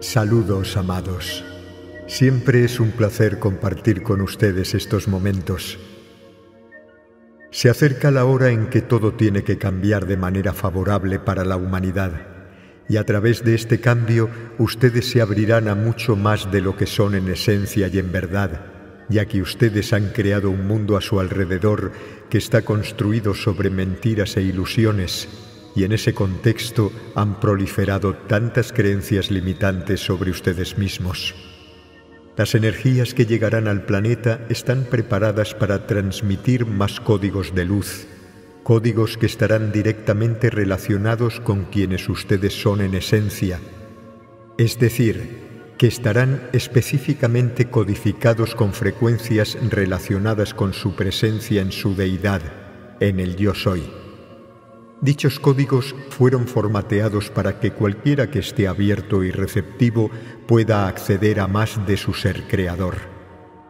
Saludos, amados. Siempre es un placer compartir con ustedes estos momentos. Se acerca la hora en que todo tiene que cambiar de manera favorable para la humanidad, y a través de este cambio ustedes se abrirán a mucho más de lo que son en esencia y en verdad, ya que ustedes han creado un mundo a su alrededor que está construido sobre mentiras e ilusiones, y en ese contexto han proliferado tantas creencias limitantes sobre ustedes mismos. Las energías que llegarán al planeta están preparadas para transmitir más códigos de luz, códigos que estarán directamente relacionados con quienes ustedes son en esencia, es decir, que estarán específicamente codificados con frecuencias relacionadas con su presencia en su deidad, en el yo soy. Dichos códigos fueron formateados para que cualquiera que esté abierto y receptivo pueda acceder a más de su ser creador.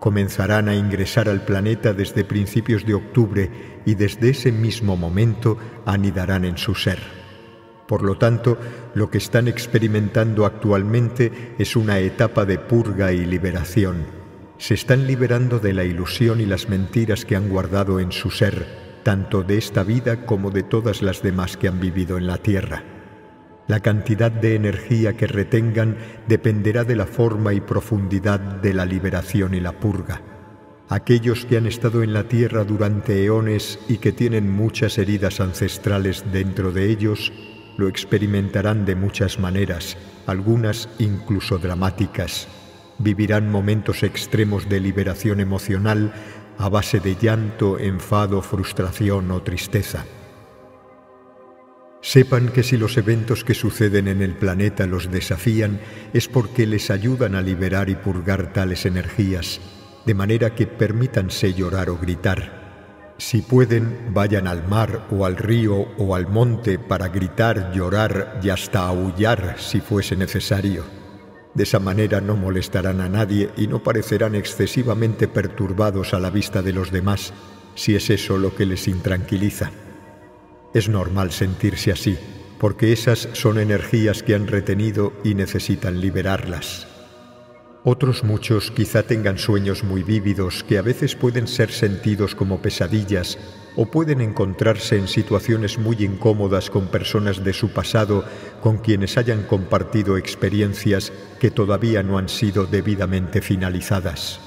Comenzarán a ingresar al planeta desde principios de octubre y desde ese mismo momento anidarán en su ser. Por lo tanto, lo que están experimentando actualmente es una etapa de purga y liberación. Se están liberando de la ilusión y las mentiras que han guardado en su ser tanto de esta vida como de todas las demás que han vivido en la tierra. La cantidad de energía que retengan dependerá de la forma y profundidad de la liberación y la purga. Aquellos que han estado en la tierra durante eones y que tienen muchas heridas ancestrales dentro de ellos, lo experimentarán de muchas maneras, algunas incluso dramáticas. Vivirán momentos extremos de liberación emocional a base de llanto, enfado, frustración o tristeza. Sepan que si los eventos que suceden en el planeta los desafían es porque les ayudan a liberar y purgar tales energías, de manera que permítanse llorar o gritar. Si pueden, vayan al mar o al río o al monte para gritar, llorar y hasta aullar si fuese necesario. De esa manera no molestarán a nadie y no parecerán excesivamente perturbados a la vista de los demás, si es eso lo que les intranquiliza. Es normal sentirse así, porque esas son energías que han retenido y necesitan liberarlas. Otros muchos quizá tengan sueños muy vívidos que a veces pueden ser sentidos como pesadillas o pueden encontrarse en situaciones muy incómodas con personas de su pasado con quienes hayan compartido experiencias que todavía no han sido debidamente finalizadas.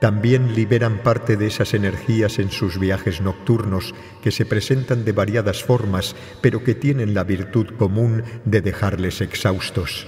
También liberan parte de esas energías en sus viajes nocturnos que se presentan de variadas formas, pero que tienen la virtud común de dejarles exhaustos.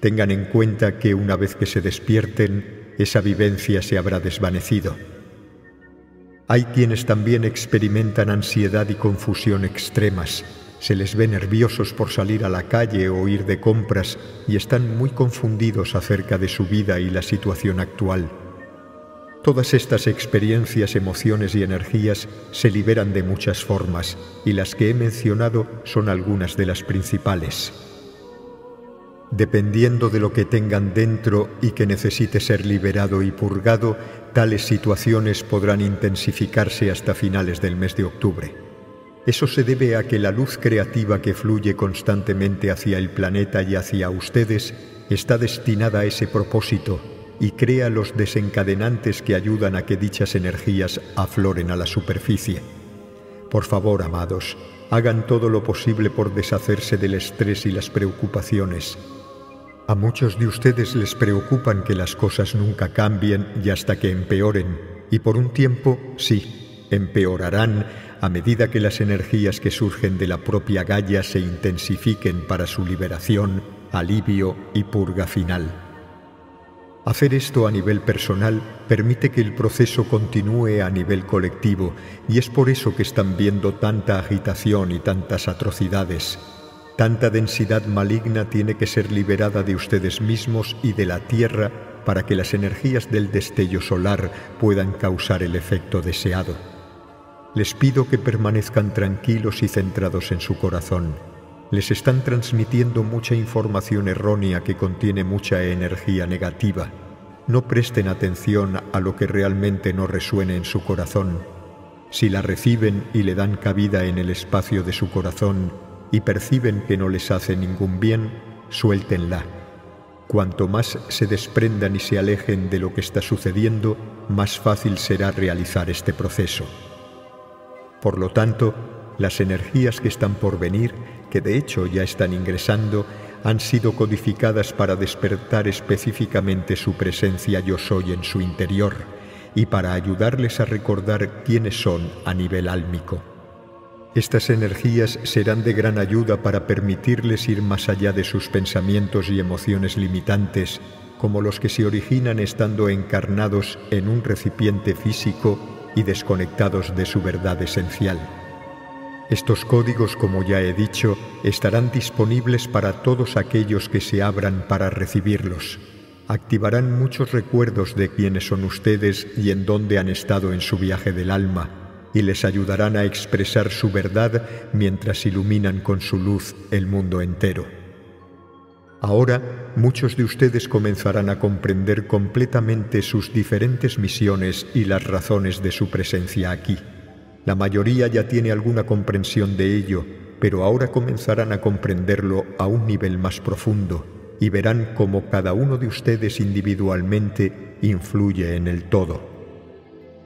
Tengan en cuenta que una vez que se despierten, esa vivencia se habrá desvanecido. Hay quienes también experimentan ansiedad y confusión extremas. Se les ve nerviosos por salir a la calle o ir de compras y están muy confundidos acerca de su vida y la situación actual. Todas estas experiencias, emociones y energías se liberan de muchas formas y las que he mencionado son algunas de las principales. Dependiendo de lo que tengan dentro y que necesite ser liberado y purgado, tales situaciones podrán intensificarse hasta finales del mes de octubre. Eso se debe a que la luz creativa que fluye constantemente hacia el planeta y hacia ustedes está destinada a ese propósito y crea los desencadenantes que ayudan a que dichas energías afloren a la superficie. Por favor, amados, hagan todo lo posible por deshacerse del estrés y las preocupaciones a muchos de ustedes les preocupan que las cosas nunca cambien y hasta que empeoren, y por un tiempo sí, empeorarán a medida que las energías que surgen de la propia Gaia se intensifiquen para su liberación, alivio y purga final. Hacer esto a nivel personal permite que el proceso continúe a nivel colectivo y es por eso que están viendo tanta agitación y tantas atrocidades Tanta densidad maligna tiene que ser liberada de ustedes mismos y de la Tierra para que las energías del destello solar puedan causar el efecto deseado. Les pido que permanezcan tranquilos y centrados en su corazón. Les están transmitiendo mucha información errónea que contiene mucha energía negativa. No presten atención a lo que realmente no resuene en su corazón. Si la reciben y le dan cabida en el espacio de su corazón, y perciben que no les hace ningún bien, suéltenla. Cuanto más se desprendan y se alejen de lo que está sucediendo, más fácil será realizar este proceso. Por lo tanto, las energías que están por venir, que de hecho ya están ingresando, han sido codificadas para despertar específicamente su presencia yo soy en su interior y para ayudarles a recordar quiénes son a nivel álmico. Estas energías serán de gran ayuda para permitirles ir más allá de sus pensamientos y emociones limitantes, como los que se originan estando encarnados en un recipiente físico y desconectados de su verdad esencial. Estos códigos, como ya he dicho, estarán disponibles para todos aquellos que se abran para recibirlos. Activarán muchos recuerdos de quiénes son ustedes y en dónde han estado en su viaje del alma y les ayudarán a expresar su verdad mientras iluminan con su luz el mundo entero. Ahora muchos de ustedes comenzarán a comprender completamente sus diferentes misiones y las razones de su presencia aquí. La mayoría ya tiene alguna comprensión de ello, pero ahora comenzarán a comprenderlo a un nivel más profundo y verán cómo cada uno de ustedes individualmente influye en el todo.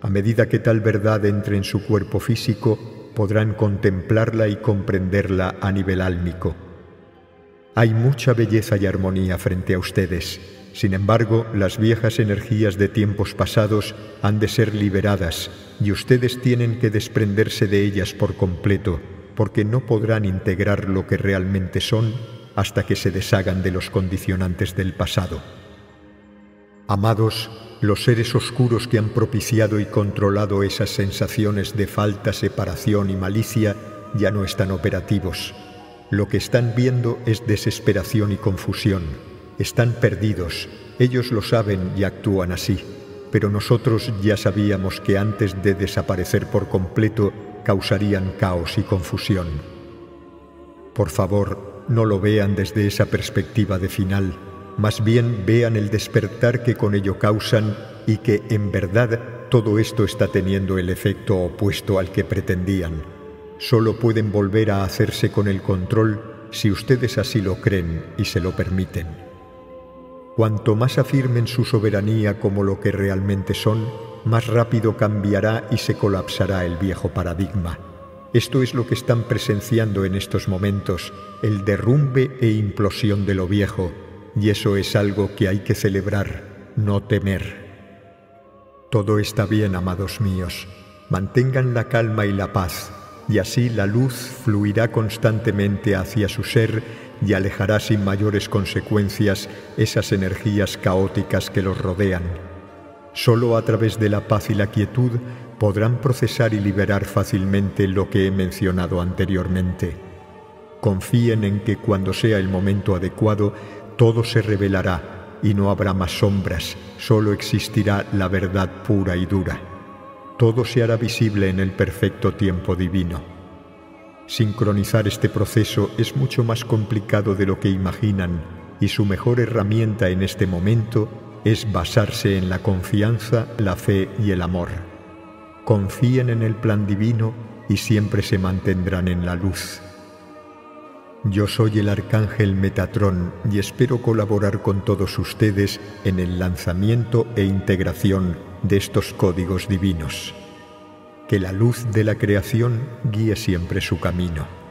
A medida que tal verdad entre en su cuerpo físico, podrán contemplarla y comprenderla a nivel álmico. Hay mucha belleza y armonía frente a ustedes. Sin embargo, las viejas energías de tiempos pasados han de ser liberadas y ustedes tienen que desprenderse de ellas por completo, porque no podrán integrar lo que realmente son hasta que se deshagan de los condicionantes del pasado. Amados, los seres oscuros que han propiciado y controlado esas sensaciones de falta, separación y malicia ya no están operativos. Lo que están viendo es desesperación y confusión. Están perdidos. Ellos lo saben y actúan así. Pero nosotros ya sabíamos que antes de desaparecer por completo causarían caos y confusión. Por favor, no lo vean desde esa perspectiva de final más bien vean el despertar que con ello causan y que en verdad todo esto está teniendo el efecto opuesto al que pretendían. Solo pueden volver a hacerse con el control si ustedes así lo creen y se lo permiten. Cuanto más afirmen su soberanía como lo que realmente son, más rápido cambiará y se colapsará el viejo paradigma. Esto es lo que están presenciando en estos momentos, el derrumbe e implosión de lo viejo, y eso es algo que hay que celebrar, no temer. Todo está bien, amados míos. Mantengan la calma y la paz, y así la luz fluirá constantemente hacia su ser y alejará sin mayores consecuencias esas energías caóticas que los rodean. Solo a través de la paz y la quietud podrán procesar y liberar fácilmente lo que he mencionado anteriormente. Confíen en que cuando sea el momento adecuado todo se revelará y no habrá más sombras, solo existirá la verdad pura y dura. Todo se hará visible en el perfecto tiempo divino. Sincronizar este proceso es mucho más complicado de lo que imaginan y su mejor herramienta en este momento es basarse en la confianza, la fe y el amor. Confíen en el plan divino y siempre se mantendrán en la luz. Yo soy el arcángel Metatrón y espero colaborar con todos ustedes en el lanzamiento e integración de estos códigos divinos. Que la luz de la creación guíe siempre su camino.